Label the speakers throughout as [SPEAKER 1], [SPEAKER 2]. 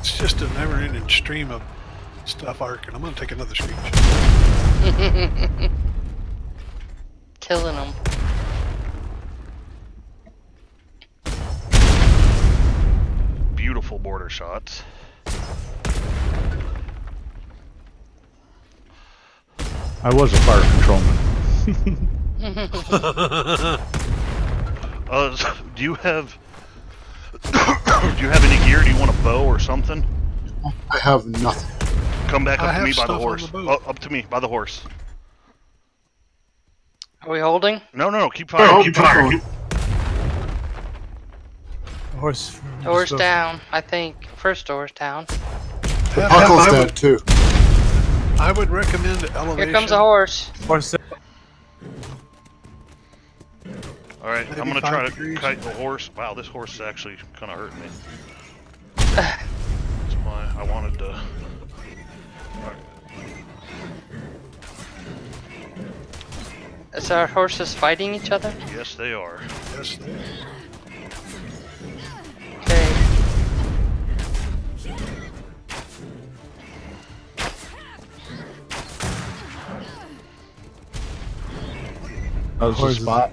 [SPEAKER 1] It's just a never-ending stream of stuff arcing. I'm gonna take another screenshot.
[SPEAKER 2] Killing them.
[SPEAKER 3] Beautiful mortar shots.
[SPEAKER 4] I was a fire controlman.
[SPEAKER 3] Uh, s- do you have do you have any gear? Do you want a bow or something?
[SPEAKER 5] I have nothing.
[SPEAKER 3] Come back
[SPEAKER 1] I
[SPEAKER 3] up to me by the horse.
[SPEAKER 1] the.
[SPEAKER 3] Oh, up to me by the horse.
[SPEAKER 2] Are we holding?
[SPEAKER 3] No, no, no. Keep firing.
[SPEAKER 5] Oh,
[SPEAKER 3] keep firing.
[SPEAKER 4] Horse.
[SPEAKER 2] Doors down, I think. First door's down.
[SPEAKER 5] The
[SPEAKER 1] Have-
[SPEAKER 5] puckle's
[SPEAKER 1] I,
[SPEAKER 5] dead too.
[SPEAKER 1] I would recommend elevation.
[SPEAKER 2] Here comes a horse.
[SPEAKER 4] Horse.
[SPEAKER 3] All right, I'm gonna try
[SPEAKER 1] five
[SPEAKER 3] to kite the horse. Wow, this horse is actually kind of hurting me. That's why I wanted to. Alright,
[SPEAKER 2] Is our horses fighting each other?
[SPEAKER 3] Yes, they are.
[SPEAKER 1] Yes, they- are.
[SPEAKER 2] Okay.
[SPEAKER 4] That was the
[SPEAKER 6] Horse is-
[SPEAKER 4] spot.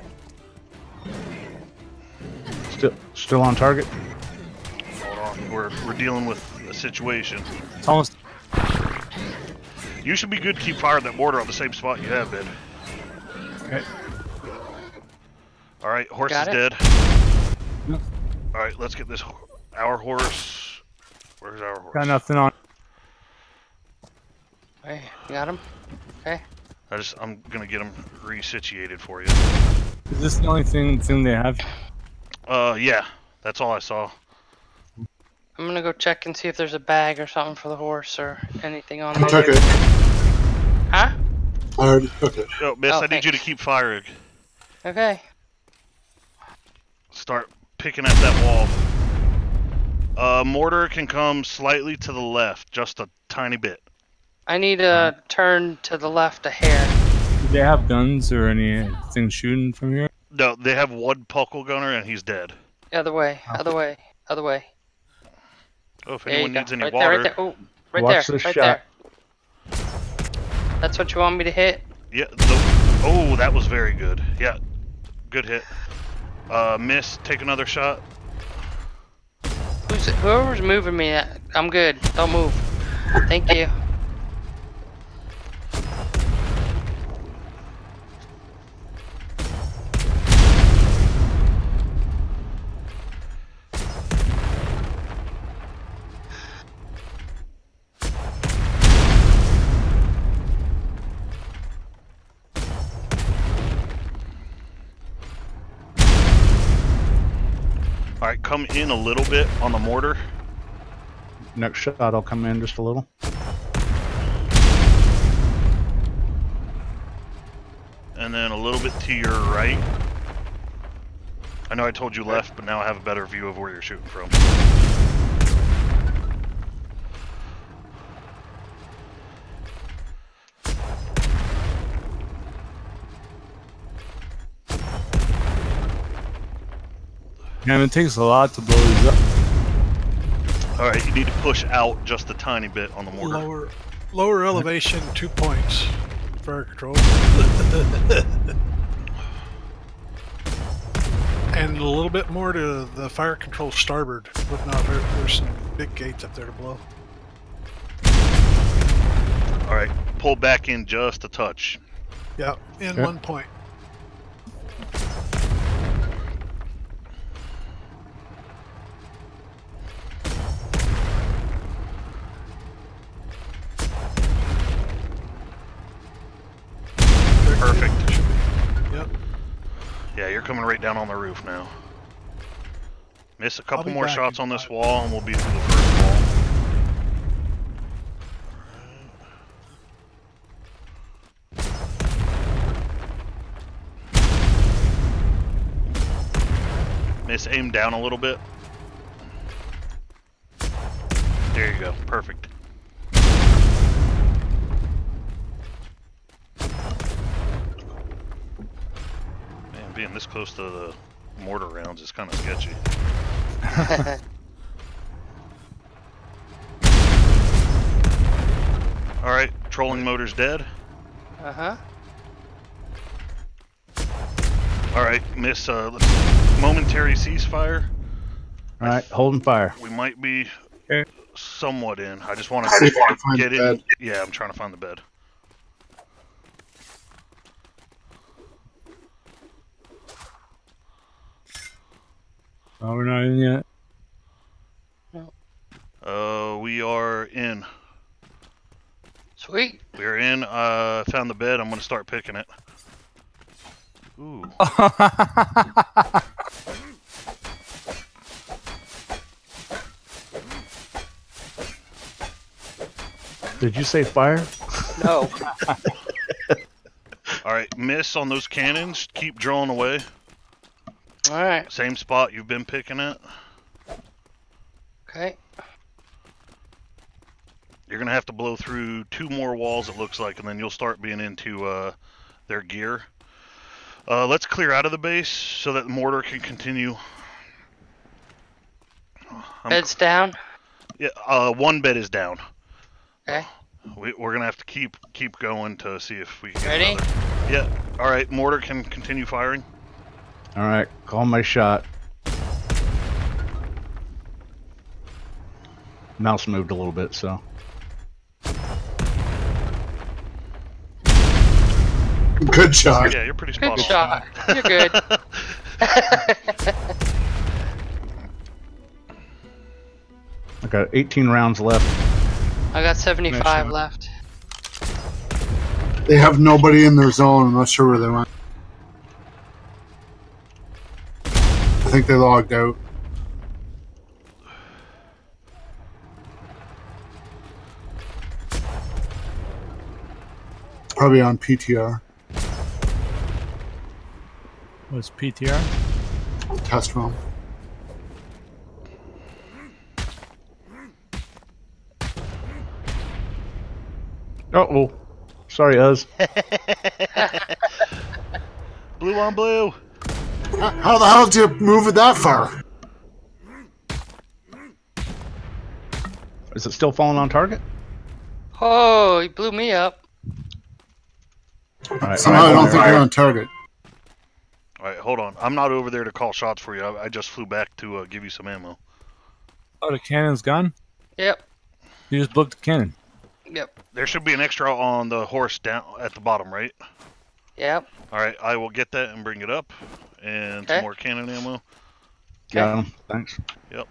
[SPEAKER 4] Still, still on target.
[SPEAKER 3] Hold on, we're we're dealing with a situation.
[SPEAKER 4] It's almost.
[SPEAKER 3] You should be good to keep firing that mortar on the same spot you have been.
[SPEAKER 4] Okay.
[SPEAKER 3] All right, horse
[SPEAKER 2] Got
[SPEAKER 3] is
[SPEAKER 2] it.
[SPEAKER 3] dead.
[SPEAKER 4] Yep.
[SPEAKER 3] All right, let's get this. Our horse. Where's our horse?
[SPEAKER 4] Got nothing on.
[SPEAKER 2] Hey, you got him? Okay.
[SPEAKER 3] I just I'm gonna get him resituated for you.
[SPEAKER 4] Is this the only thing thing they have?
[SPEAKER 3] Uh, yeah, that's all I saw.
[SPEAKER 2] I'm gonna go check and see if there's a bag or something for the horse or anything on
[SPEAKER 5] I
[SPEAKER 2] there.
[SPEAKER 5] took it.
[SPEAKER 2] Huh?
[SPEAKER 5] I already took it.
[SPEAKER 3] Yo, Miss,
[SPEAKER 2] Oh,
[SPEAKER 3] I need you to keep firing.
[SPEAKER 2] Okay.
[SPEAKER 3] Start picking at that wall. Uh, mortar can come slightly to the left, just a tiny bit.
[SPEAKER 2] I need to turn to the left a hair.
[SPEAKER 4] Do they have guns or anything shooting from here?
[SPEAKER 3] No, they have one puckle gunner and he's dead.
[SPEAKER 2] The other way, other way, other way.
[SPEAKER 3] Oh, if
[SPEAKER 2] There
[SPEAKER 3] anyone needs any
[SPEAKER 2] right
[SPEAKER 3] water.
[SPEAKER 2] there, right there. Oh, right
[SPEAKER 4] Watch
[SPEAKER 2] there,
[SPEAKER 4] this
[SPEAKER 2] right
[SPEAKER 4] shot.
[SPEAKER 2] there. That's what you want me to hit?
[SPEAKER 3] Yeah. The, oh, that was very good. Yeah, good hit. Uh, miss. Take another shot.
[SPEAKER 2] Who's whoever's moving me? I'm good. Don't move. Thank you.
[SPEAKER 3] In a little bit on the mortar.
[SPEAKER 4] Next shot, I'll come in just a little.
[SPEAKER 3] and then a little bit to your right. I know I told you left, but now I have a better view of where you're shooting from.
[SPEAKER 4] Yeah, it takes a lot to blow these up.
[SPEAKER 3] All right, you need to push out just a tiny bit on the mortar.
[SPEAKER 1] Lower, lower elevation, two points. Fire control. and a little bit more to the fire control starboard. Look now, there, there's some big gates up there to blow.
[SPEAKER 3] All right, pull back in just a touch.
[SPEAKER 1] Yeah, in
[SPEAKER 4] Okay.
[SPEAKER 1] one point.
[SPEAKER 3] Right down on the roof now. Miss a couple more shots on this wall, and we'll be through the first wall. Miss, aim down a little bit. There you go. Perfect. Man, being this close to the mortar rounds is kind of sketchy. All right, trolling motor's dead.
[SPEAKER 2] Uh huh.
[SPEAKER 3] All right, miss. Uh, let's- momentary ceasefire.
[SPEAKER 6] All right, holding fire.
[SPEAKER 3] We might be
[SPEAKER 4] Okay.
[SPEAKER 3] somewhat in. I just want
[SPEAKER 5] I just wanna
[SPEAKER 3] get
[SPEAKER 5] the
[SPEAKER 3] in.
[SPEAKER 5] bed.
[SPEAKER 3] Yeah, I'm trying to find the bed.
[SPEAKER 4] Oh, we're not in yet.
[SPEAKER 3] Uh, we are in.
[SPEAKER 2] Sweet.
[SPEAKER 3] We are in. Uh, found the bed. I'm gonna start picking it. Ooh.
[SPEAKER 6] Did you say fire?
[SPEAKER 2] No.
[SPEAKER 3] All right, miss on those cannons. Keep drawing away.
[SPEAKER 2] All right.
[SPEAKER 3] Same spot you've been picking it.
[SPEAKER 2] Okay.
[SPEAKER 3] You're gonna have to blow through two more walls. It looks like, and then you'll start being into uh, their gear. Uh, let's clear out of the base so that the mortar can continue. I'm-
[SPEAKER 2] Beds down.
[SPEAKER 3] Yeah, uh, one bed is down.
[SPEAKER 2] Okay.
[SPEAKER 3] We, we're gonna have to keep keep going to see if we can. Get
[SPEAKER 2] Ready?
[SPEAKER 3] another. Yeah. All right. Mortar can continue firing.
[SPEAKER 6] All right, call my shot. Mouse moved a little bit, so.
[SPEAKER 5] Good shot.
[SPEAKER 3] Yeah, you're pretty spot
[SPEAKER 2] Good
[SPEAKER 3] on.
[SPEAKER 2] shot. You're good.
[SPEAKER 6] I got 18 rounds left.
[SPEAKER 2] I got 75
[SPEAKER 4] shot.
[SPEAKER 2] left.
[SPEAKER 5] They have nobody in their zone. I'm not sure where they went. I think they logged out. Probably on PTR
[SPEAKER 4] What's PTR?
[SPEAKER 5] test room.
[SPEAKER 6] Uh oh. Sorry, Uz.
[SPEAKER 3] Blue on blue.
[SPEAKER 5] How the hell did you move it that far?
[SPEAKER 6] Is it still falling on target?
[SPEAKER 2] Oh, he blew me up.
[SPEAKER 6] All right.
[SPEAKER 5] Somehow I don't think you're on target.
[SPEAKER 3] All right, hold on. I'm not over there to call shots for you. I, I just flew back to uh, give you some ammo.
[SPEAKER 4] Oh, the cannon's gone?
[SPEAKER 2] Yep.
[SPEAKER 4] You just booked the cannon.
[SPEAKER 2] Yep.
[SPEAKER 3] There should be an extra on the horse down at the bottom, right?
[SPEAKER 2] Yep.
[SPEAKER 3] All right, I will get that and bring it up, and
[SPEAKER 2] Okay.
[SPEAKER 3] some more cannon ammo.
[SPEAKER 6] Got him. Thanks. Yep.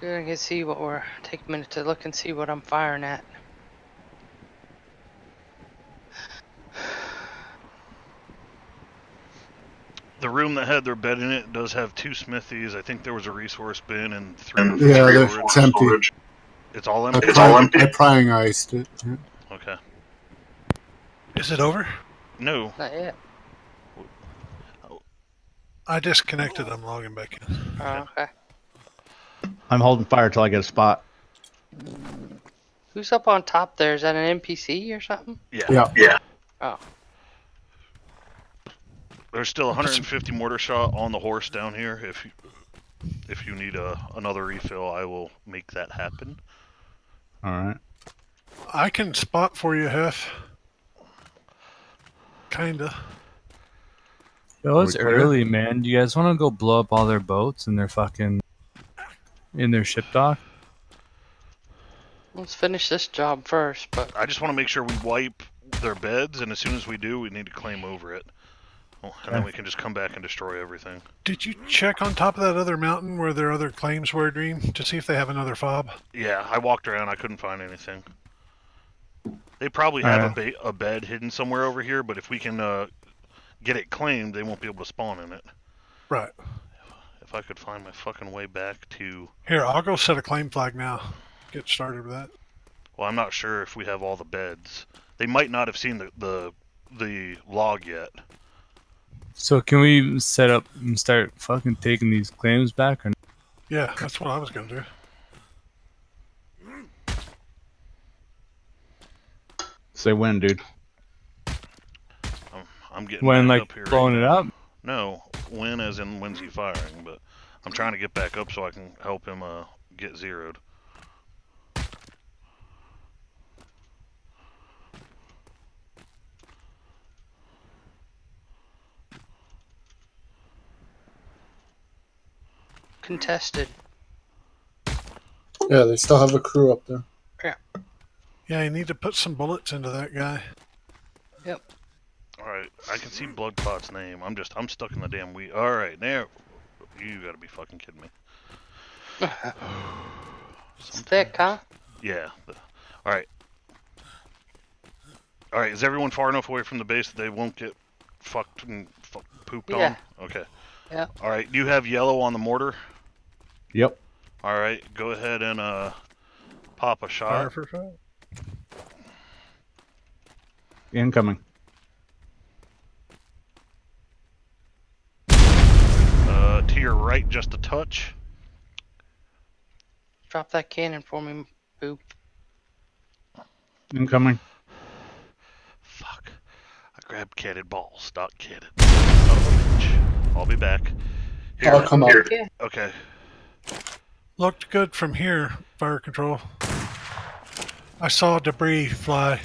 [SPEAKER 2] Good. I can see what we're. Take a minute to look and see what I'm firing at.
[SPEAKER 3] The room that had their bed in it does have two smithies. I think there was a resource bin and three.
[SPEAKER 5] Yeah,
[SPEAKER 3] three
[SPEAKER 5] they're-
[SPEAKER 3] storage.
[SPEAKER 5] it's all empty.
[SPEAKER 3] It's all
[SPEAKER 5] I,
[SPEAKER 3] empty.
[SPEAKER 5] prying, I prying iced it. Yeah.
[SPEAKER 3] Okay.
[SPEAKER 1] Is it over?
[SPEAKER 3] No.
[SPEAKER 2] Not yet.
[SPEAKER 1] I disconnected. I'm logging back in.
[SPEAKER 2] Oh, okay.
[SPEAKER 6] I'm holding fire till I get a spot.
[SPEAKER 2] Who's up on top there? Is that an NPC or something?
[SPEAKER 3] Yeah.
[SPEAKER 5] Yeah. Yeah.
[SPEAKER 2] Oh.
[SPEAKER 3] There's still 150 mortar shot on the horse down here. If you, if you need a, another refill, I will make that happen.
[SPEAKER 6] All right.
[SPEAKER 1] I can spot for you, Hef. Kinda.
[SPEAKER 4] Yo, it's
[SPEAKER 6] we clear?
[SPEAKER 4] early, man. Do you guys want to go blow up all their boats and their fucking in their ship dock?
[SPEAKER 2] Let's finish this job first, but
[SPEAKER 3] I just want to make sure we wipe their beds, and as soon as we do, we need to claim over it. Well, and then we can just come back and destroy everything.
[SPEAKER 1] Did you check on top of that other mountain where their other claims were, Dream, to see if they have another fob?
[SPEAKER 3] Yeah, I walked around. I couldn't find anything. They probably have a, ba- a bed hidden somewhere over here, but if we can uh, get it claimed, they won't be able to spawn in it.
[SPEAKER 1] Right.
[SPEAKER 3] If I could find my fucking way back to...
[SPEAKER 1] Here, I'll go set a claim flag now. Get started with that.
[SPEAKER 3] Well, I'm not sure if we have all the beds. They might not have seen the, the, the log yet.
[SPEAKER 4] So can we set up and start fucking taking these claims back? Or
[SPEAKER 1] Yeah, that's what I was gonna do.
[SPEAKER 6] Say when, dude.
[SPEAKER 3] I'm getting
[SPEAKER 4] when like blowing
[SPEAKER 3] right
[SPEAKER 4] it up.
[SPEAKER 3] No, when as in when's he firing? But I'm trying to get back up so I can help him uh, get zeroed.
[SPEAKER 2] Contested.
[SPEAKER 5] Yeah, they still have a crew up there.
[SPEAKER 1] Yeah. Yeah, you need to put some bullets into that guy.
[SPEAKER 3] Yep right, I can see Bloodclot's name. I'm just, I'm stuck in the damn weed. All right, there. you gotta be fucking kidding me.
[SPEAKER 2] It's thick, huh?
[SPEAKER 3] Yeah. All right. All right. Is everyone far enough away from the base that they won't get fucked and fuck, pooped
[SPEAKER 2] Yeah.
[SPEAKER 3] on? Okay.
[SPEAKER 2] Yeah.
[SPEAKER 3] All right. Do you have yellow on the mortar.
[SPEAKER 6] Yep.
[SPEAKER 3] All right. Go ahead and uh pop a
[SPEAKER 1] Fire
[SPEAKER 3] shot.
[SPEAKER 1] for fire.
[SPEAKER 6] Incoming.
[SPEAKER 3] Uh, to your right, just a touch.
[SPEAKER 2] Drop that cannon for me, poop.
[SPEAKER 6] Incoming.
[SPEAKER 3] Fuck. I grabbed catted balls, not catted. Son of a bitch. I'll be back. Here.
[SPEAKER 5] I'll come up.
[SPEAKER 2] Yeah.
[SPEAKER 3] Okay.
[SPEAKER 1] Looked good from here, fire control. I saw debris fly.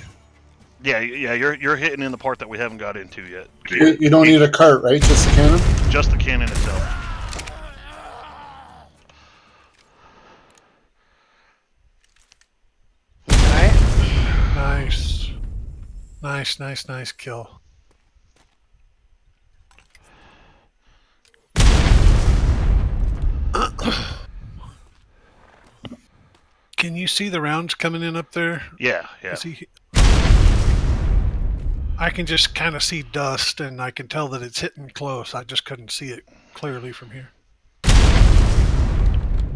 [SPEAKER 3] Yeah, yeah. You're you're hitting in the part that we haven't got into yet.
[SPEAKER 5] You, you don't need a cart, right? Just a cannon?
[SPEAKER 3] Just the cannon itself.
[SPEAKER 2] Alright.
[SPEAKER 1] Nice. Nice, nice, nice kill. Can you see the rounds coming in up there?
[SPEAKER 3] Yeah, yeah.
[SPEAKER 1] Is he... I can just kind of see dust, and I can tell that it's hitting close. I just couldn't see it clearly from here.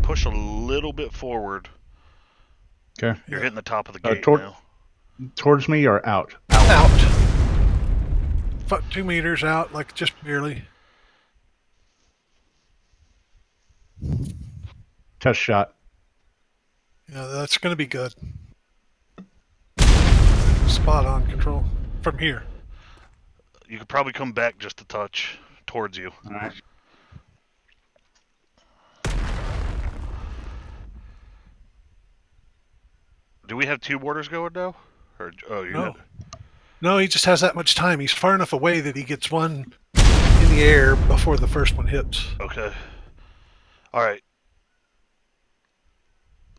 [SPEAKER 3] Push a little bit forward.
[SPEAKER 6] Okay.
[SPEAKER 3] You're hitting the top of the
[SPEAKER 6] Uh,
[SPEAKER 3] gate
[SPEAKER 6] tor-
[SPEAKER 3] now.
[SPEAKER 6] Towards me or out?
[SPEAKER 1] Out. Fu- Two meters out, like just barely.
[SPEAKER 6] Test shot.
[SPEAKER 1] Yeah, that's going to be good. Spot on control from here.
[SPEAKER 3] You could probably come back just a touch towards you.
[SPEAKER 6] All right.
[SPEAKER 3] Do we have two mortars going now? Or oh, you
[SPEAKER 1] No.
[SPEAKER 3] had-
[SPEAKER 1] No, he just has that much time. He's far enough away that he gets one in the air before the first one hits.
[SPEAKER 3] Okay. All right.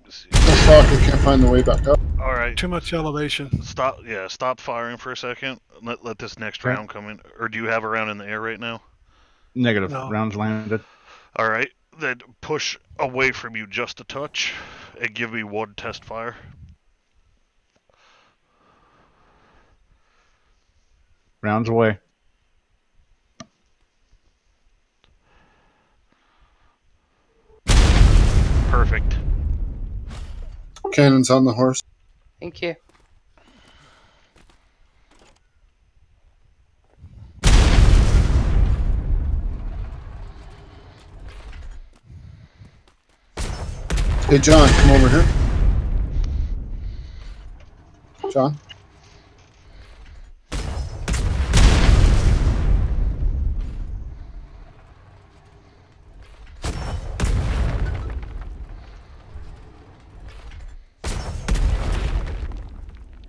[SPEAKER 3] Let's see.
[SPEAKER 5] Fuck, I can't find the way back up.
[SPEAKER 3] All right.
[SPEAKER 1] Too much elevation.
[SPEAKER 3] Stop. Yeah. Stop firing for a second. Let let this next
[SPEAKER 6] Okay.
[SPEAKER 3] round come in. Or do you have a round in the air right now?
[SPEAKER 6] Negative.
[SPEAKER 1] No.
[SPEAKER 6] Rounds landed.
[SPEAKER 3] All right. Then push away from you just a touch, and give me one test fire.
[SPEAKER 6] Rounds away.
[SPEAKER 3] Perfect.
[SPEAKER 5] Cannon's on the horse.
[SPEAKER 2] Thank you.
[SPEAKER 5] Hey, John, come over here. John?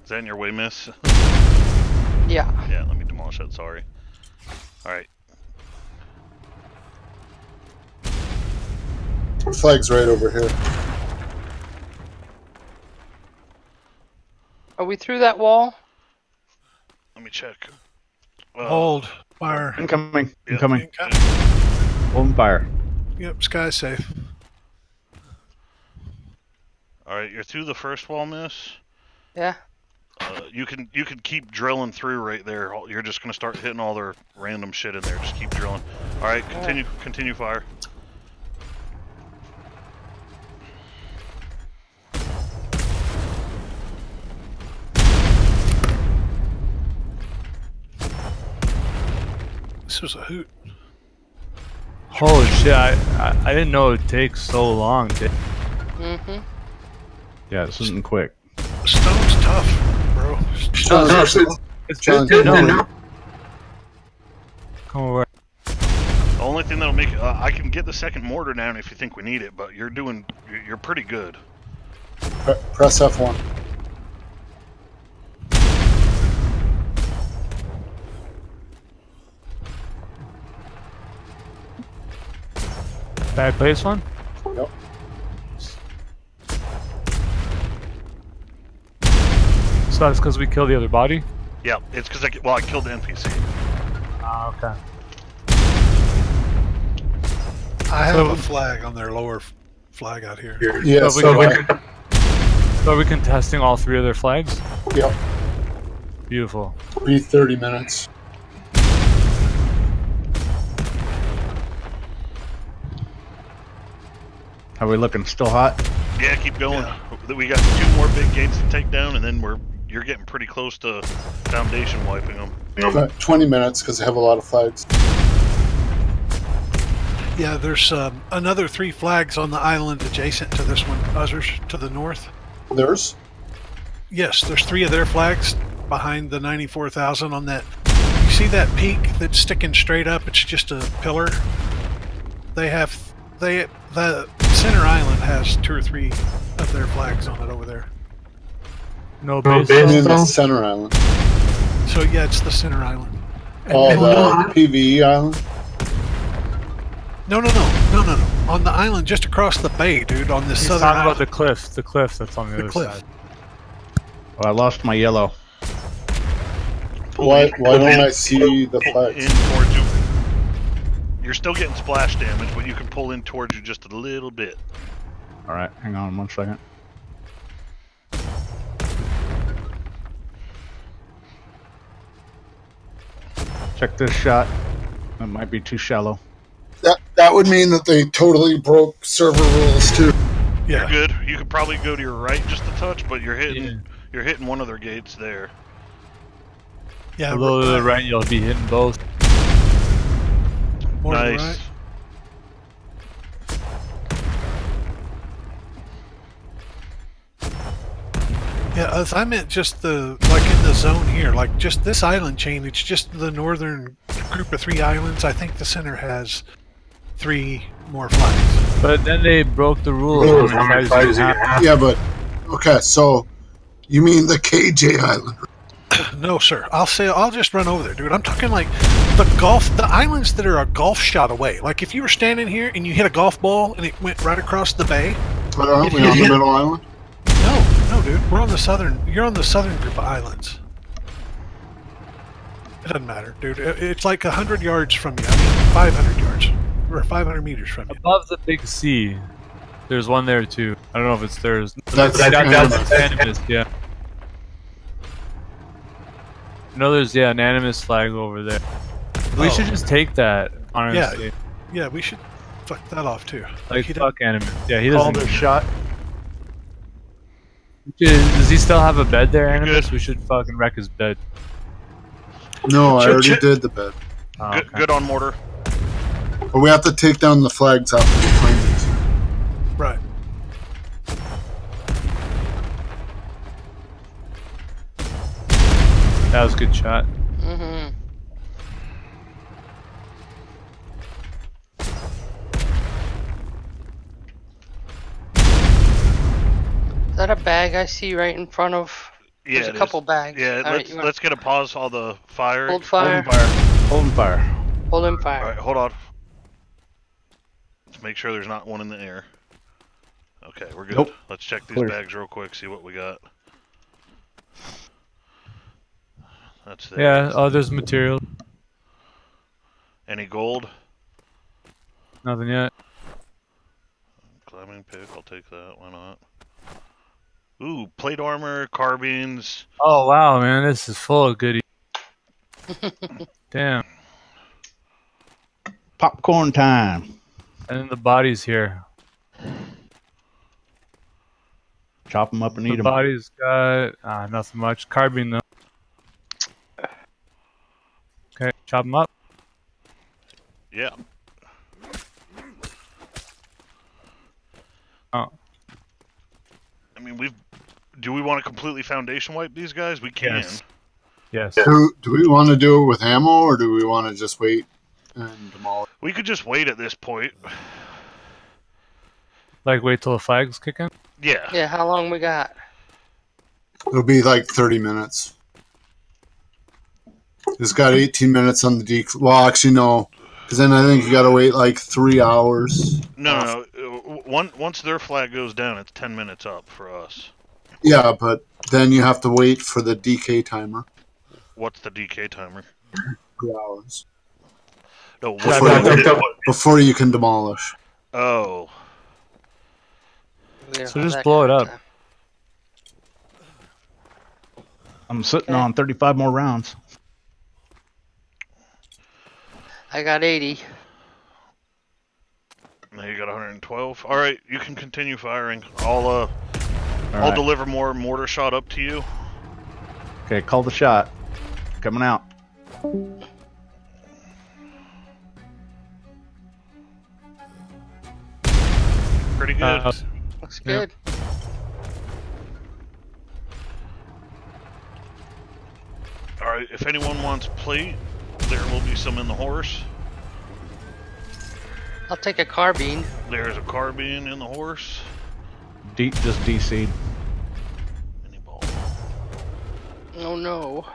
[SPEAKER 3] Is that in your way, miss?
[SPEAKER 2] Yeah.
[SPEAKER 3] yeah. Let me demolish that. Sorry. All right.
[SPEAKER 5] Flag's right over here.
[SPEAKER 2] Are we through that wall?
[SPEAKER 3] Let me check. Uh,
[SPEAKER 1] Hold. Fire.
[SPEAKER 6] Incoming.
[SPEAKER 3] Yeah.
[SPEAKER 6] Incoming. Holding fire.
[SPEAKER 1] Yep, sky's safe.
[SPEAKER 3] All right. You're through the first wall, miss.
[SPEAKER 2] Yeah.
[SPEAKER 3] Uh, you can you can keep drilling through right there. You're just gonna start hitting all their random shit in there. Just keep drilling. All right, continue continue fire.
[SPEAKER 1] This was a hoot.
[SPEAKER 4] Holy shit! I, I I didn't know it'd take so long. To,
[SPEAKER 2] Mm-hmm.
[SPEAKER 6] Yeah, this isn't quick.
[SPEAKER 1] Stone's tough, bro.
[SPEAKER 5] John,
[SPEAKER 1] Stone's
[SPEAKER 4] it's
[SPEAKER 5] John,
[SPEAKER 4] good to
[SPEAKER 5] come over.
[SPEAKER 4] Come over.
[SPEAKER 3] The only thing that'll make uh, I can get the second mortar down if you think we need it, but you're doing you're- you're pretty good.
[SPEAKER 5] Pre- Press F1.
[SPEAKER 4] Bad I place one? So that's because we killed the other body.
[SPEAKER 3] Yeah, it's because I well I killed the NPC.
[SPEAKER 4] Ah, okay.
[SPEAKER 1] I have
[SPEAKER 4] So-
[SPEAKER 1] a flag on their lower flag out here.
[SPEAKER 5] Yeah,
[SPEAKER 4] so,
[SPEAKER 5] so
[SPEAKER 4] we can, so are we contesting all three of their flags?
[SPEAKER 5] Yep.
[SPEAKER 4] Beautiful.
[SPEAKER 5] be 30 minutes.
[SPEAKER 6] How are we looking? Still hot?
[SPEAKER 3] Yeah, keep going. We got two more big gates to take down, and then we're you're getting pretty close to foundation wiping them.
[SPEAKER 5] About 20 minutes because they have a lot of flags.
[SPEAKER 1] Yeah, there's um, another three flags on the island adjacent to this one, others to the north.
[SPEAKER 5] Theirs?
[SPEAKER 1] Yes, there's three of their flags behind the 94,000 on that. You see that peak that's sticking straight up? It's just a pillar. They have they the center island has two or three of their flags on it over there.
[SPEAKER 4] No base.
[SPEAKER 5] I mean, the center island.
[SPEAKER 1] So yeah, it's the center island. And-
[SPEAKER 5] Oh,
[SPEAKER 1] and-
[SPEAKER 5] the PVE island?
[SPEAKER 1] no, no, no, no, no, no. On the island just across the bay, dude. On this
[SPEAKER 4] He's
[SPEAKER 1] southern
[SPEAKER 4] talking
[SPEAKER 1] island.
[SPEAKER 4] about the cliff. The cliff that's on the,
[SPEAKER 1] The
[SPEAKER 4] other
[SPEAKER 1] cliff.
[SPEAKER 4] side.
[SPEAKER 6] Oh, I lost my yellow.
[SPEAKER 5] Why, why don't I see the
[SPEAKER 3] in towards you. You're still getting splash damage, but you can pull in towards you just a little bit.
[SPEAKER 6] All right, hang on one second. Check this shot. That might be too shallow.
[SPEAKER 5] That, that would mean that they totally broke server rules too.
[SPEAKER 1] yeah,
[SPEAKER 3] You're good. You could probably go to your right just a touch, but you're hitting
[SPEAKER 4] Yeah.
[SPEAKER 3] you're hitting one of their gates there.
[SPEAKER 1] yeah.
[SPEAKER 4] A little to the right, you'll be hitting both.
[SPEAKER 1] More
[SPEAKER 3] nice.
[SPEAKER 1] right. Yeah, as I meant just the like in the zone here, like just this island chain. It's just the northern group of three islands. I think the center has three more flags.
[SPEAKER 4] But then they broke the rule of how many flags you have.
[SPEAKER 5] Yeah, but okay, so you mean the KJ Island?
[SPEAKER 1] No, sir. I'll say I'll just run over there, dude. I'm talking like the golf, the islands that are a golf shot away. Like if you were standing here and you hit a golf ball and it went right across the bay.
[SPEAKER 5] But aren't we on the middle island?
[SPEAKER 1] No, no, dude. We're on the southern. You're on the southern group of islands. It doesn't matter, dude. It's like hundred yards from you. I mean, five hundred yards or five hundred meters from you.
[SPEAKER 4] Above the big sea, there's one there too. I don't know if it's theirs.
[SPEAKER 5] That's
[SPEAKER 4] That- that-
[SPEAKER 5] Animus.
[SPEAKER 4] that's Animus, yeah. No, there's yeah an Animus flag over there. We
[SPEAKER 1] Oh.
[SPEAKER 4] should just take that. Honestly,
[SPEAKER 1] Yeah, yeah, we should fuck that off too.
[SPEAKER 4] like
[SPEAKER 1] he
[SPEAKER 4] fuck Animus. Yeah, he
[SPEAKER 6] Call
[SPEAKER 4] doesn't.
[SPEAKER 6] this shot.
[SPEAKER 4] Does does he still have a bed there,
[SPEAKER 3] You're
[SPEAKER 4] Animus? We should fucking wreck his bed.
[SPEAKER 5] No, I already did the bed.
[SPEAKER 4] Oh,
[SPEAKER 3] Good,
[SPEAKER 4] okay.
[SPEAKER 3] good on mortar.
[SPEAKER 5] But we have to take down the flags after we claim these.
[SPEAKER 1] Right.
[SPEAKER 4] That was a good shot.
[SPEAKER 2] Mm-hmm. Is that a bag I see right in front of?
[SPEAKER 3] Yeah,
[SPEAKER 2] There's
[SPEAKER 3] it
[SPEAKER 2] a
[SPEAKER 3] is.
[SPEAKER 2] couple bags.
[SPEAKER 3] Yeah,
[SPEAKER 2] All right,
[SPEAKER 3] let's
[SPEAKER 2] you wanna
[SPEAKER 3] let's get a pause all the fire.
[SPEAKER 2] hold fire.
[SPEAKER 6] Holding fire. Holding fire.
[SPEAKER 2] Hold him fire.
[SPEAKER 3] right, hold on. Let's make sure there's not one in the air. Okay, we're good.
[SPEAKER 6] Nope.
[SPEAKER 3] Let's check these
[SPEAKER 6] Clear.
[SPEAKER 3] bags real quick, see what we got. That's there.
[SPEAKER 4] Yeah. Oh, there's material.
[SPEAKER 3] Any gold?
[SPEAKER 4] Nothing yet.
[SPEAKER 3] Climbing pick, I'll take that. Why not? Ooh, plate armor, carbines.
[SPEAKER 4] Oh wow, man, this is full of goodies. Damn.
[SPEAKER 6] Popcorn time.
[SPEAKER 4] And the bodies here.
[SPEAKER 6] Chop them up and eat them.
[SPEAKER 4] body's got ah, nothing much. Carbine though. Okay, chop them up.
[SPEAKER 3] Yeah.
[SPEAKER 4] Oh.
[SPEAKER 3] I mean, we've. Do we want to completely foundation wipe these guys? We can.
[SPEAKER 4] Yes. Yes.
[SPEAKER 5] Do, do we want to do it with ammo or do we want to just wait and demolish?
[SPEAKER 3] We could just wait at this point.
[SPEAKER 4] Like wait till the flags kick in.
[SPEAKER 3] Yeah.
[SPEAKER 2] Yeah, how long we got?
[SPEAKER 5] It'll be like 30 minutes. It's got 18 minutes on the dec. Well, actually, no. Because then I think you got to wait like three hours.
[SPEAKER 3] No, no, no. One, once their flag goes down, it's 10 minutes up for us.
[SPEAKER 5] Yeah, but Then you have to wait for the DK timer.
[SPEAKER 3] What's the DK timer?
[SPEAKER 5] Two hours
[SPEAKER 3] No, what,
[SPEAKER 5] before, you, before you can demolish.
[SPEAKER 3] oh,
[SPEAKER 2] We
[SPEAKER 4] So just blow it up.
[SPEAKER 2] time.
[SPEAKER 6] I'm sitting
[SPEAKER 2] Okay.
[SPEAKER 6] on 35 more rounds.
[SPEAKER 2] I got 80.
[SPEAKER 3] Now you got 112. All right, you can continue firing. I'll uh,
[SPEAKER 6] All
[SPEAKER 3] I'll
[SPEAKER 6] right.
[SPEAKER 3] deliver more mortar shot up to you.
[SPEAKER 6] Okay, call the shot. Coming out.
[SPEAKER 3] Pretty good.
[SPEAKER 4] Uh,
[SPEAKER 2] Looks
[SPEAKER 4] Yeah.
[SPEAKER 2] good.
[SPEAKER 3] All right, if anyone wants plate, there will be some in the horse.
[SPEAKER 2] I'll take a carbine.
[SPEAKER 3] There's a carbine in the horse.
[SPEAKER 6] D- just DC'd.
[SPEAKER 3] Any ball.
[SPEAKER 2] Oh no.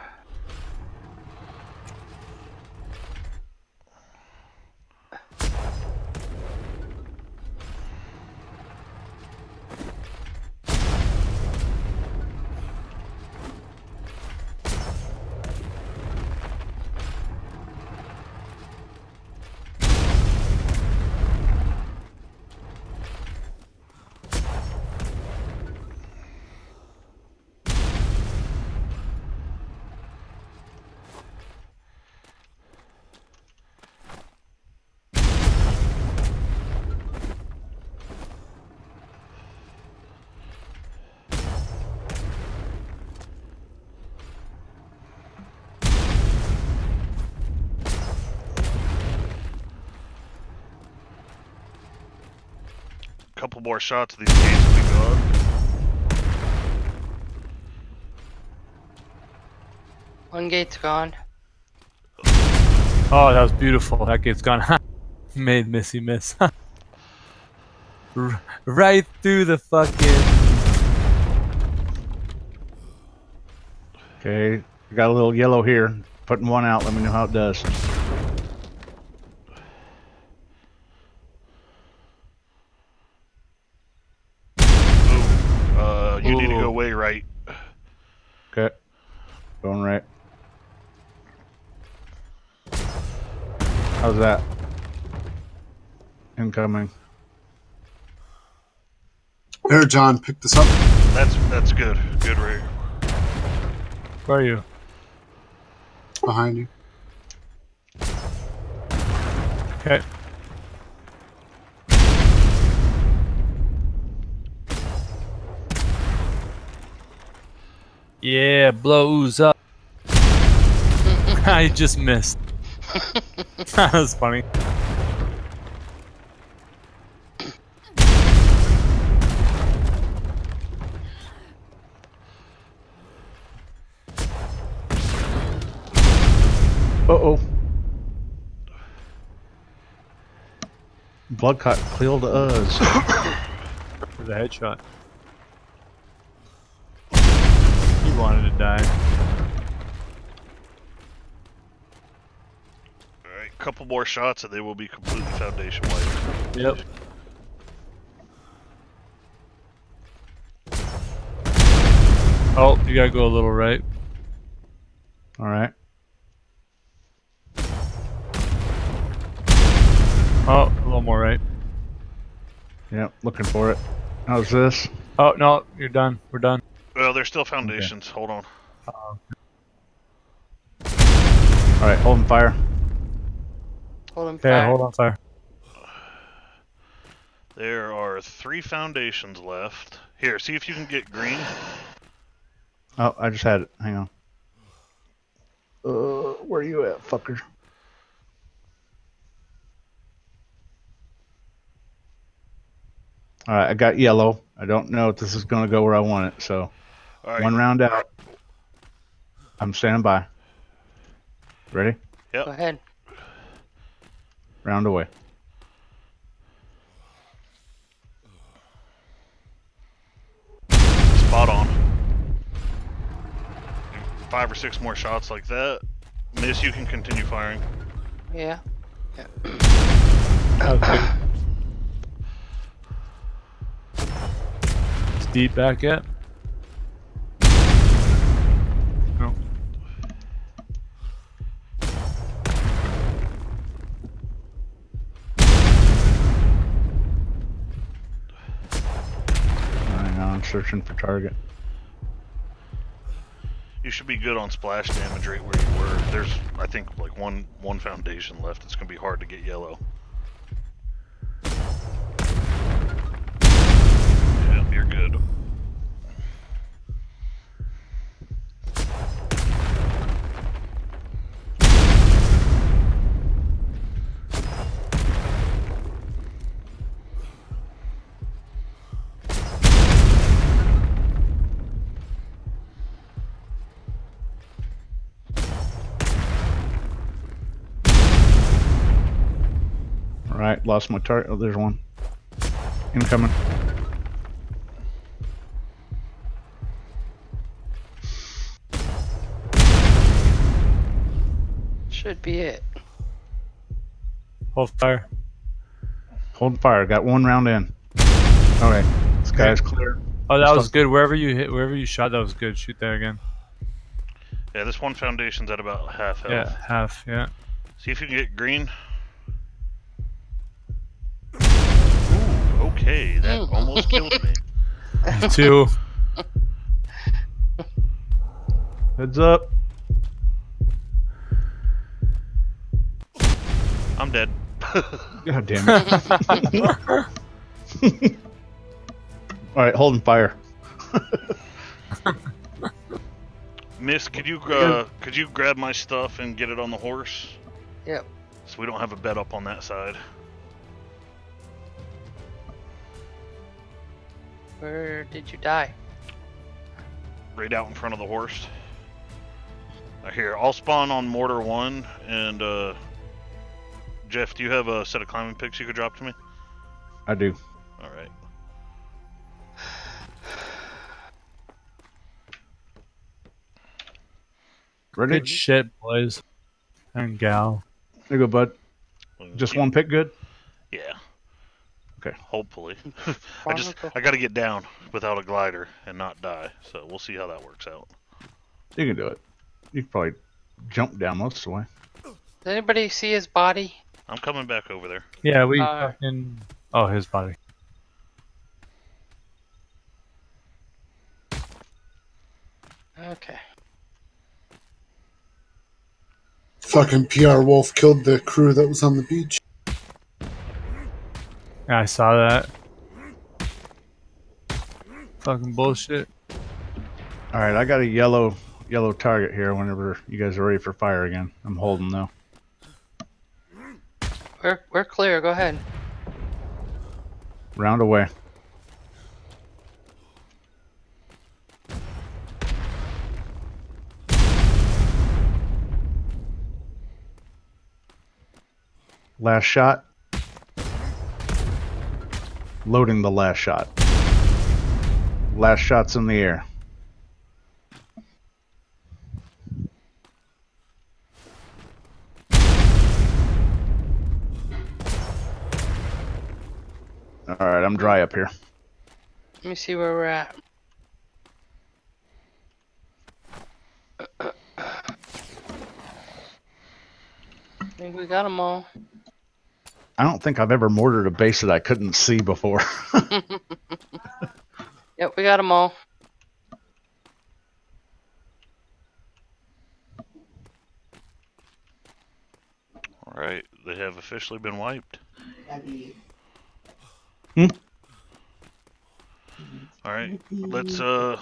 [SPEAKER 3] Couple more shots of these gates will be gone.
[SPEAKER 2] One gate's gone.
[SPEAKER 4] Oh, that was beautiful. That gate's gone. Made Missy miss. Right through the fucking.
[SPEAKER 6] Okay, I got a little yellow here. Putting one out. Let me know how it does.
[SPEAKER 3] Ooh, uh, you need to
[SPEAKER 4] Ooh.
[SPEAKER 3] go way right.
[SPEAKER 6] Okay, going right. How's that? Incoming.
[SPEAKER 5] Here, John, pick this up.
[SPEAKER 3] That's that's good. Good right.
[SPEAKER 4] Where are you?
[SPEAKER 5] behind you.
[SPEAKER 4] Okay. Yeah, blows up. I just missed. that was funny.
[SPEAKER 6] Uh oh. Blood cut clear to us.
[SPEAKER 4] For the headshot. He wanted to die.
[SPEAKER 3] All right, couple more shots and they will be completely foundation white.
[SPEAKER 4] Yep. Oh, you gotta go a little right.
[SPEAKER 6] All right.
[SPEAKER 4] Oh, a little more right.
[SPEAKER 6] Yep, looking for it. How's this?
[SPEAKER 4] Oh no, you're done. We're done.
[SPEAKER 3] Well, they're still foundations. Hold on.
[SPEAKER 6] All right, holding fire.
[SPEAKER 2] Hold him
[SPEAKER 4] Okay,
[SPEAKER 2] fire.
[SPEAKER 4] hold on fire.
[SPEAKER 3] There are three foundations left. Here, see if you can get green.
[SPEAKER 6] Oh, I just had it. Hang on. Uh, where are you at, fucker? All right, I got yellow. I don't know if this is gonna go where I want it. So
[SPEAKER 3] All right.
[SPEAKER 6] one round out. I'm standing by. Ready? Yep.
[SPEAKER 2] Go ahead.
[SPEAKER 6] Round away.
[SPEAKER 3] Spot on. Five or six more shots like that. Miss, you can continue firing.
[SPEAKER 2] Yeah.
[SPEAKER 4] Okay. Is deep back yet?
[SPEAKER 6] Searching for target.
[SPEAKER 3] You should be good on splash damage right where you were. There's, I think, like one one foundation left. It's gonna be hard to get yellow. Yeah, you're good.
[SPEAKER 6] Lost my target. Oh, there's one. Incoming.
[SPEAKER 2] Should be it.
[SPEAKER 4] Hold fire.
[SPEAKER 6] Hold fire. Got one round in. Okay, this guy's clear.
[SPEAKER 4] Oh, that
[SPEAKER 6] This
[SPEAKER 4] was
[SPEAKER 6] one-
[SPEAKER 4] good. Wherever you hit, wherever you shot, that was good. Shoot there again.
[SPEAKER 3] Yeah, this one foundation's at about half health.
[SPEAKER 4] Yeah, half. Yeah.
[SPEAKER 3] See if you can get green. Ooh, okay, that
[SPEAKER 2] Mm.
[SPEAKER 3] almost killed me.
[SPEAKER 4] Two.
[SPEAKER 6] Heads up.
[SPEAKER 3] I'm dead.
[SPEAKER 6] God damn it. All right, holding fire.
[SPEAKER 3] Miss, could you uh, could you grab my stuff and get it on the horse?
[SPEAKER 2] Yep.
[SPEAKER 3] So we don't have a bed up on that side.
[SPEAKER 2] Where did you die?
[SPEAKER 3] Right out in front of the horse. Uh, here, I'll spawn on mortar one, and uh, Jeff, do you have a set of climbing picks you could drop to me?
[SPEAKER 6] I do.
[SPEAKER 3] All right.
[SPEAKER 6] Ready?
[SPEAKER 4] Good shit, boys. And gal.
[SPEAKER 6] There you go, bud. Just
[SPEAKER 3] yeah,
[SPEAKER 6] one pick good?
[SPEAKER 3] Yeah.
[SPEAKER 6] Okay.
[SPEAKER 3] Hopefully. I just I got to get down without a glider and not die. So we'll see how that works out.
[SPEAKER 6] You can do it. You can probably jump down most of the way.
[SPEAKER 2] Does anybody see his body?
[SPEAKER 3] I'm coming back over there.
[SPEAKER 4] Yeah, we
[SPEAKER 2] Uh,
[SPEAKER 4] fucking. Oh, his body.
[SPEAKER 2] Okay.
[SPEAKER 5] Fucking PR Wolf killed the crew that was on the beach.
[SPEAKER 4] Yeah, I saw that. Fucking bullshit.
[SPEAKER 6] All right, I got a yellow yellow target here. Whenever you guys are ready for fire again, I'm holding though.
[SPEAKER 2] We're we're clear. Go ahead.
[SPEAKER 6] Round away. Last shot. Loading the last shot. Last shot's in the air. Alright, I'm dry up here.
[SPEAKER 2] Let me see where we're at. I think we got them all.
[SPEAKER 6] I don't think I've ever mortared a base that I couldn't see before.
[SPEAKER 2] Yep, we got them all.
[SPEAKER 3] All right, they have officially been wiped.
[SPEAKER 6] Hmm?
[SPEAKER 3] All right, let's uh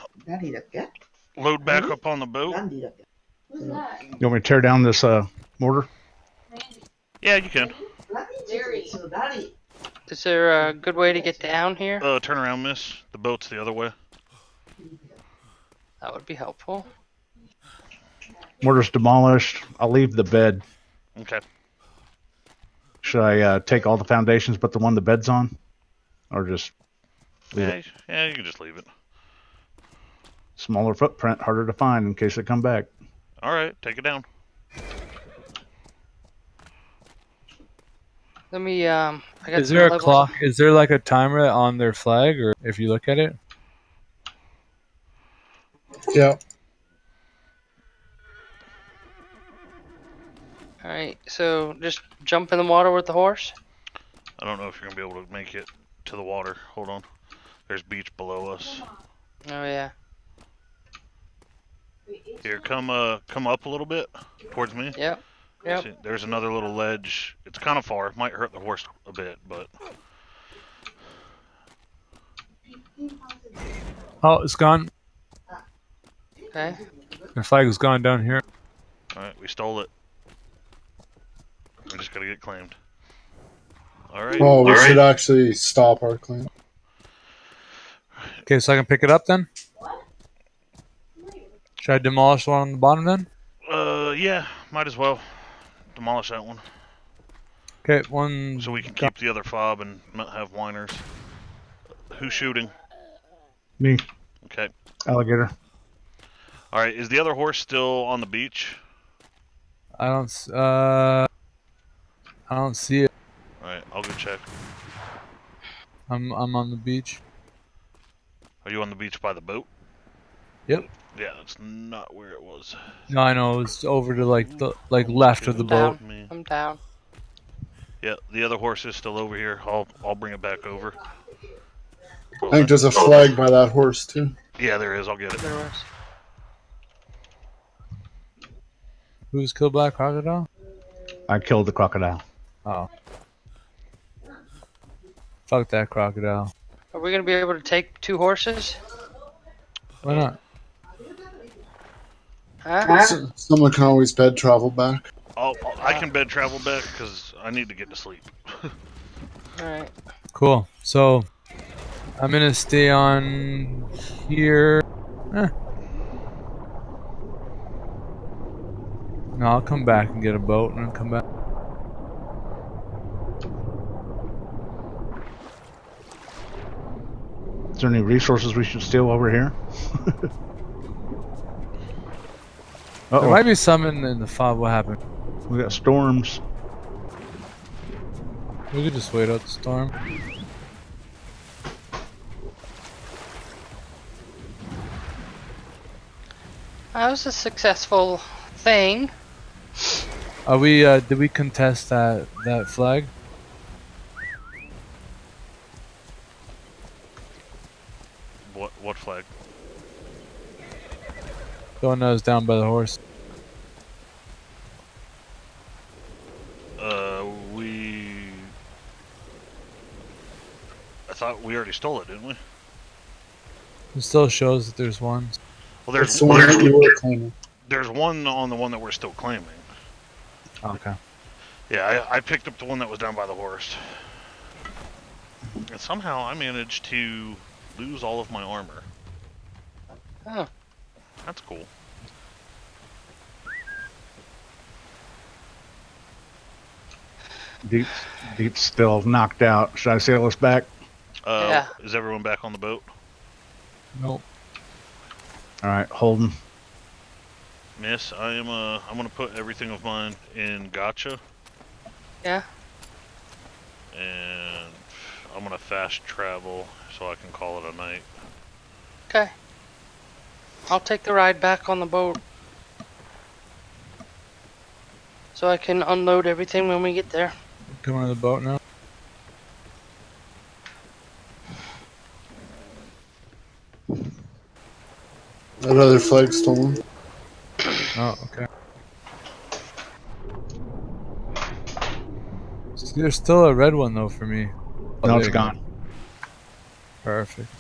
[SPEAKER 3] load back up on the boat.
[SPEAKER 6] you want me to tear down this uh, mortar?
[SPEAKER 3] Yeah, you can.
[SPEAKER 2] Is there a good way to get down here?
[SPEAKER 3] Uh, turn around, miss. The boat's the other way.
[SPEAKER 2] That would be helpful.
[SPEAKER 6] Mortar's demolished. I'll leave the bed.
[SPEAKER 3] Okay.
[SPEAKER 6] Should I uh, take all the foundations but the one the bed's on? Or just leave
[SPEAKER 3] Yeah,
[SPEAKER 6] it?
[SPEAKER 3] yeah, you can just leave it.
[SPEAKER 6] Smaller footprint, harder to find in case they come back.
[SPEAKER 3] All right, take it down.
[SPEAKER 2] Let me um. I got
[SPEAKER 4] Is there a
[SPEAKER 2] levels-
[SPEAKER 4] clock? Is there like a timer on their flag, or if you look at it?
[SPEAKER 5] Yeah.
[SPEAKER 2] All right, so just jump in the water with the horse.
[SPEAKER 3] I don't know if you're gonna be able to make it to the water. Hold on. There's beach below us.
[SPEAKER 2] Oh yeah.
[SPEAKER 3] Here, come uh, come up a little bit towards me.
[SPEAKER 2] Yep. Yep.
[SPEAKER 3] See, there's another little ledge. It's kind of far. Might hurt the horse a bit, but
[SPEAKER 4] Oh, it's gone.
[SPEAKER 2] Okay.
[SPEAKER 4] The flag is gone down here.
[SPEAKER 3] all right, we stole it. We just gotta get claimed. All right.
[SPEAKER 5] Oh, we
[SPEAKER 3] all right.
[SPEAKER 5] should actually stop our claim.
[SPEAKER 4] Okay, so I can pick it up then. Should I demolish the one on the bottom then?
[SPEAKER 3] Uh, yeah, might as well demolish that one
[SPEAKER 4] Okay, one.
[SPEAKER 3] so we can keep the other fob and not have whiners. Who's shooting?
[SPEAKER 6] Me,
[SPEAKER 3] Okay.
[SPEAKER 6] alligator.
[SPEAKER 3] All right. Is the other horse still on the beach?
[SPEAKER 4] I don't. Uh, I don't see it.
[SPEAKER 3] All right, I'll go check.
[SPEAKER 4] I'm I'm on the beach.
[SPEAKER 3] Are you on the beach by the boat?
[SPEAKER 4] Yep.
[SPEAKER 3] Yeah, that's not where it was.
[SPEAKER 4] No, I know it's over to like the like left of the boat.
[SPEAKER 3] Me.
[SPEAKER 2] I'm down.
[SPEAKER 3] Yeah, the other horse is still over here. I'll I'll bring it back over.
[SPEAKER 5] I think there's a flag by that horse too.
[SPEAKER 3] Yeah, there is. I'll get it.
[SPEAKER 2] There was.
[SPEAKER 4] Who's killed Black Crocodile?
[SPEAKER 6] I killed the crocodile.
[SPEAKER 4] Oh. Fuck that crocodile.
[SPEAKER 2] Are we gonna be able to take two horses?
[SPEAKER 4] Why not?
[SPEAKER 2] Huh?
[SPEAKER 5] S- Someone can always bed travel back.
[SPEAKER 3] I'll, I'll- can bed travel back because I need to get to sleep.
[SPEAKER 2] Alright.
[SPEAKER 4] Cool. So I'm gonna stay on here. Eh. No, I'll come back and get a boat and then come back.
[SPEAKER 6] Is there any resources we should steal while we're here?
[SPEAKER 4] There
[SPEAKER 6] Uh-oh,
[SPEAKER 4] might be some in, in the fob. What happened?
[SPEAKER 6] we got storms.
[SPEAKER 4] We could just wait out the storm.
[SPEAKER 2] That was a successful thing.
[SPEAKER 4] Are we? Uh, did we contest that that flag?
[SPEAKER 3] What what flag?
[SPEAKER 4] The one that was down by the horse.
[SPEAKER 3] Uh, we. I thought we already stole it, didn't we?
[SPEAKER 4] It still shows that there's one.
[SPEAKER 3] Well, there's
[SPEAKER 5] the one that
[SPEAKER 3] there's,
[SPEAKER 5] you were claiming.
[SPEAKER 3] there's one on the one that we're still claiming.
[SPEAKER 4] Okay.
[SPEAKER 3] Yeah, I, I picked up the one that was down by the horse. And somehow I managed to lose all of my armor.
[SPEAKER 2] Oh.
[SPEAKER 3] That's cool.
[SPEAKER 6] Deep, deep still knocked out. Should I sail us back?
[SPEAKER 3] Uh,
[SPEAKER 2] Yeah.
[SPEAKER 3] Is everyone back on the boat?
[SPEAKER 4] Nope.
[SPEAKER 6] All right, Holden.
[SPEAKER 3] Miss, I am. Uh, I'm gonna put everything of mine in gotcha,
[SPEAKER 2] Yeah.
[SPEAKER 3] and I'm gonna fast travel so I can call it a night.
[SPEAKER 2] Okay. I'll take the ride back on the boat. So I can unload everything when we get there.
[SPEAKER 4] Coming to the boat now.
[SPEAKER 5] That other flag stolen.
[SPEAKER 4] Oh, okay. There's still a red one though for me.
[SPEAKER 6] No, it's gone.
[SPEAKER 4] Perfect.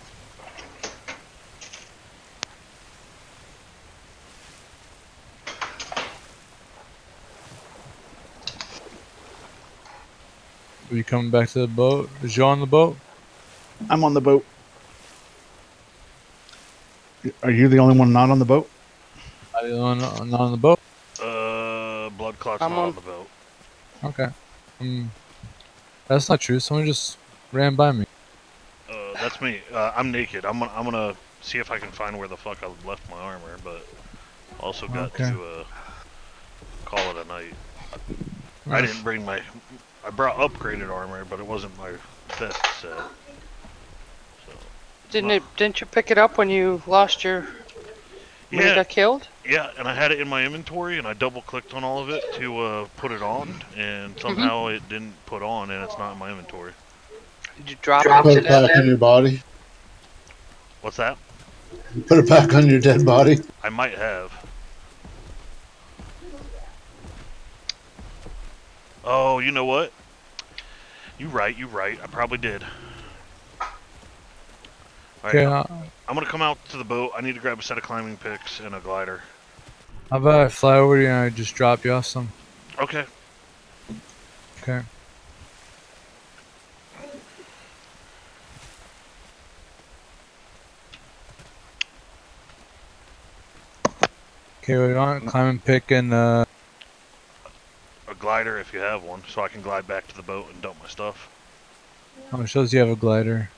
[SPEAKER 4] Are you coming back to the boat? Is you on the boat?
[SPEAKER 6] I'm on the boat. Are you the only one not on the boat?
[SPEAKER 4] Are you on, not on the boat?
[SPEAKER 3] Uh, blood clot's
[SPEAKER 2] I'm
[SPEAKER 3] not on,
[SPEAKER 2] on-
[SPEAKER 3] the boat.
[SPEAKER 4] Okay. Um, that's not true. Someone just ran by me.
[SPEAKER 3] Uh, that's me. Uh, I'm naked. I'm gonna, I'm gonna see if I can find where the fuck I left my armor, but also got
[SPEAKER 4] Okay.
[SPEAKER 3] to uh, call it a night. I didn't bring my. I brought upgraded armor, but it wasn't my best set. So
[SPEAKER 2] Didn't it? Didn't you pick it up when you lost your? When you
[SPEAKER 3] yeah,
[SPEAKER 2] got killed?
[SPEAKER 3] yeah, and I had it in my inventory, and I double clicked on all of it to uh, put it on, and somehow it didn't put on, and it's not in my inventory.
[SPEAKER 2] Did you drop
[SPEAKER 5] Put
[SPEAKER 2] it
[SPEAKER 5] it back in your body.
[SPEAKER 3] What's that?
[SPEAKER 5] You put it back on your dead body.
[SPEAKER 3] I might have. Oh, you know what? You right, you right. I probably did. Alright,
[SPEAKER 4] Okay, uh,
[SPEAKER 3] I'm gonna come out to the boat. I need to grab a set of climbing picks and a glider.
[SPEAKER 4] how about I fly over to you and I just drop you off some?
[SPEAKER 3] Okay.
[SPEAKER 4] Okay. Okay, we want climbing pick and uh
[SPEAKER 3] glider if you have one, so I can glide back to the boat and dump my stuff.
[SPEAKER 4] oh, it shows you have a glider.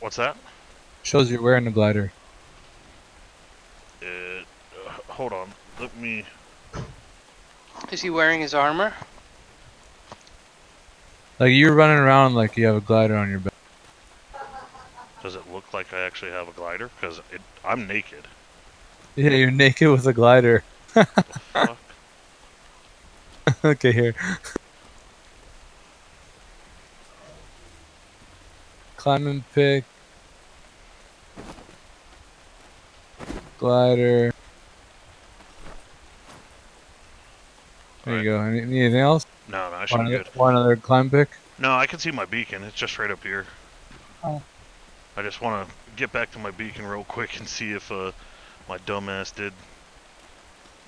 [SPEAKER 3] What's that?
[SPEAKER 4] Shows you're wearing a glider.
[SPEAKER 3] It, uh, hold on. Let me.
[SPEAKER 2] Is he wearing his armor?
[SPEAKER 4] Like you're running around like you have a glider on your back.
[SPEAKER 3] Does it look like I actually have a glider? Because I'm naked.
[SPEAKER 4] Yeah, you're naked with a glider. Okay, here. Climbing pick. Glider. There you go. Any, anything else?
[SPEAKER 3] No, no, I should be
[SPEAKER 4] another,
[SPEAKER 3] good.
[SPEAKER 4] want another climb pick?
[SPEAKER 3] No, I can see my beacon. It's just right up here.
[SPEAKER 4] Oh.
[SPEAKER 3] I just want to get back to my beacon real quick and see if uh, my dumbass did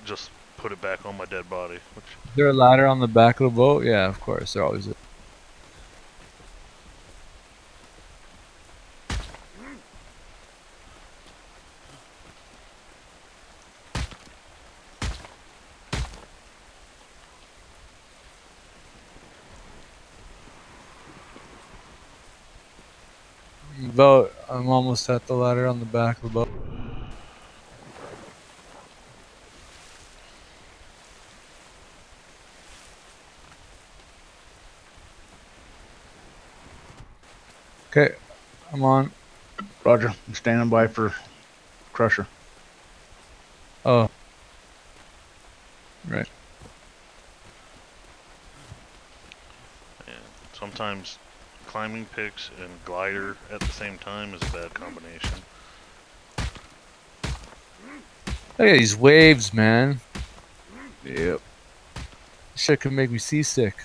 [SPEAKER 3] just put it back on my dead body. Which
[SPEAKER 4] there a ladder on the back of the boat? Yeah, of course. There always is. Boat. I'm almost at the ladder on the back of the boat. Okay, I'm on.
[SPEAKER 6] Roger. I'm standing by for Crusher.
[SPEAKER 4] Oh. Right.
[SPEAKER 3] and sometimes climbing picks and glider at the same time is a bad combination.
[SPEAKER 4] Look at these waves, man.
[SPEAKER 6] Yep.
[SPEAKER 4] This shit can make me seasick.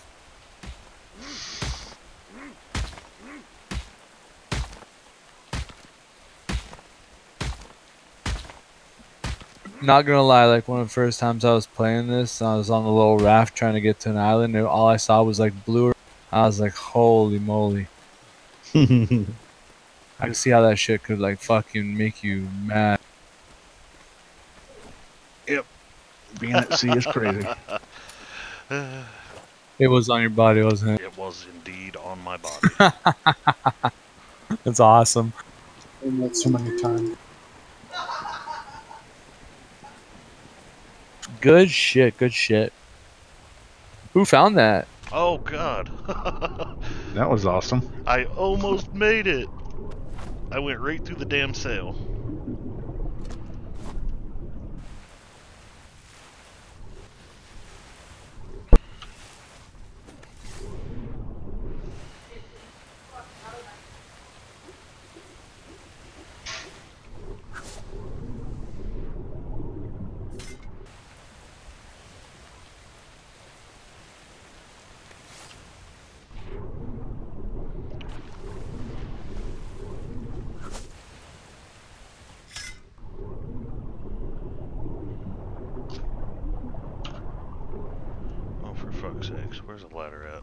[SPEAKER 4] Not gonna lie, like one of the first times I was playing this, I was on the little raft trying to get to an island, and all I saw was like blue. I was like, holy moly. I can see how that shit could like fucking make you mad.
[SPEAKER 6] Yep, being at sea is crazy.
[SPEAKER 4] It was on your body, wasn't it?
[SPEAKER 3] It was indeed on my body.
[SPEAKER 4] That's awesome.
[SPEAKER 5] Done that so many times.
[SPEAKER 4] Good shit, good shit. Who found that?
[SPEAKER 3] oh god.
[SPEAKER 6] That was awesome.
[SPEAKER 3] I almost made it. I went right through the damn sail. Oh, for fuck's sakes, where's the ladder at?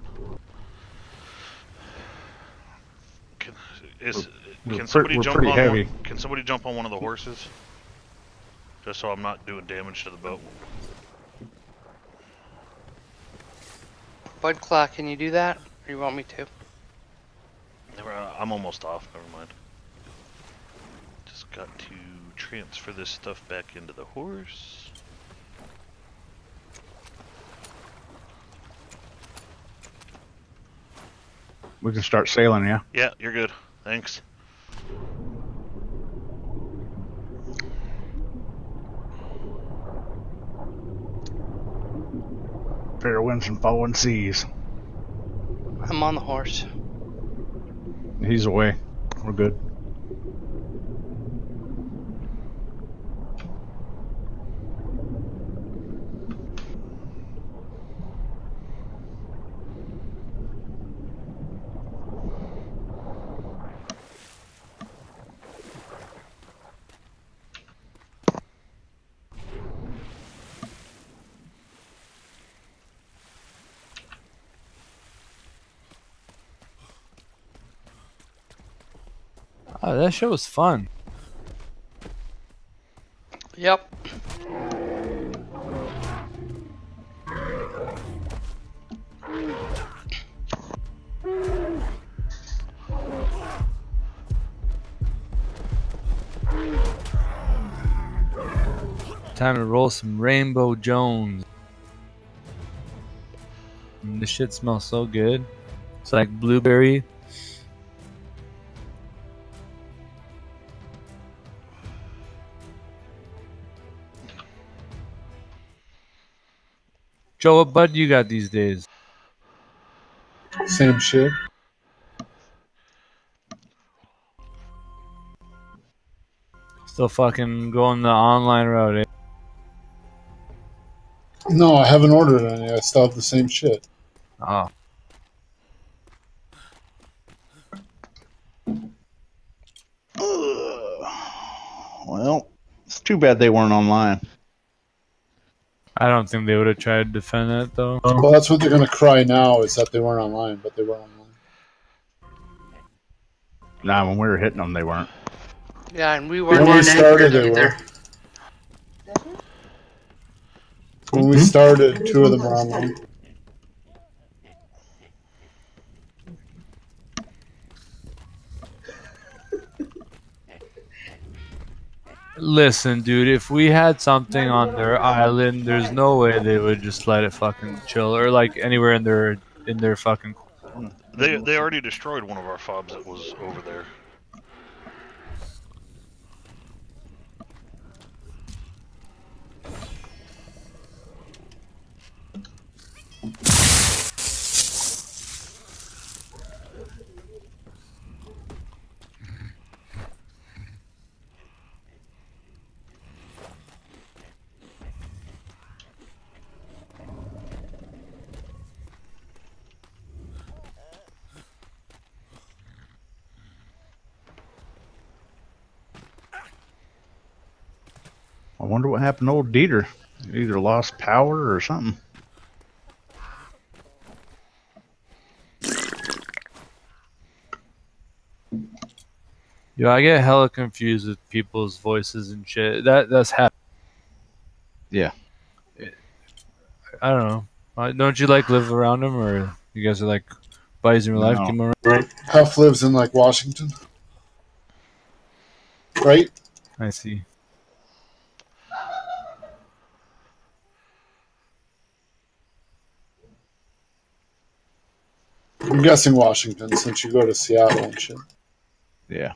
[SPEAKER 3] Can, is,
[SPEAKER 6] We're
[SPEAKER 3] can somebody
[SPEAKER 6] we're
[SPEAKER 3] jump
[SPEAKER 6] pretty
[SPEAKER 3] on
[SPEAKER 6] heavy.
[SPEAKER 3] One, can somebody jump on one of the horses? Just so I'm not doing damage to the boat.
[SPEAKER 2] Bud Claw, can you do that? Or you want me to?
[SPEAKER 3] Never- uh, I'm almost off. Never mind. Just got to transfer this stuff back into the horse.
[SPEAKER 6] We can start sailing, yeah?
[SPEAKER 3] Yeah, you're good. Thanks.
[SPEAKER 6] Fair winds and following seas.
[SPEAKER 2] I'm on the horse.
[SPEAKER 6] He's away. We're good.
[SPEAKER 4] That show was fun.
[SPEAKER 2] Yep.
[SPEAKER 4] Time to roll some Rainbow Jones. This shit smells so good. It's like blueberry. Joe, what bud you got these days?
[SPEAKER 5] Same shit.
[SPEAKER 4] Still fucking going the online route. Eh?
[SPEAKER 5] No, I haven't ordered any. I still have the same shit.
[SPEAKER 4] Oh.
[SPEAKER 6] Well, it's too bad they weren't online.
[SPEAKER 4] I don't think they would have tried to defend that though.
[SPEAKER 5] Well, that's what they're gonna cry now is that they weren't online, but they were online.
[SPEAKER 6] Nah, when we were hitting them, they weren't.
[SPEAKER 2] Yeah, and we weren't
[SPEAKER 5] we started,
[SPEAKER 2] that
[SPEAKER 5] they were. When we started, two of them were online.
[SPEAKER 4] Listen, dude, if we had something on their island, there's no way they would just let it fucking chill or like anywhere in their in their fucking
[SPEAKER 3] They they already destroyed one of our fobs that was over there.
[SPEAKER 6] Wonder what happened to old Dieter. He either lost power or something.
[SPEAKER 4] Yo, I get hella confused with people's voices and shit. That that's happened.
[SPEAKER 6] Yeah.
[SPEAKER 4] I don't know. Uh, Don't you like live around him, or you guys are like buddies in real life?
[SPEAKER 6] No.
[SPEAKER 4] Keep 'em around?
[SPEAKER 5] Huff lives in like Washington, right?
[SPEAKER 4] I see.
[SPEAKER 5] Guessing Washington since you go to Seattle and shit.
[SPEAKER 6] Yeah.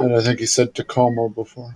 [SPEAKER 5] And I think he said Tacoma before.